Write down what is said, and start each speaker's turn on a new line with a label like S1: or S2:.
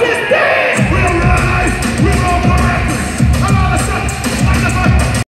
S1: ¡Resiste!